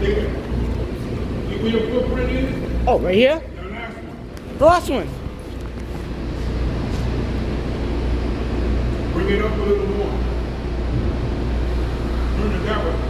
Where your footprint is? Oh, right here? The last one. The last one. Bring it up a little more. Turn it that way.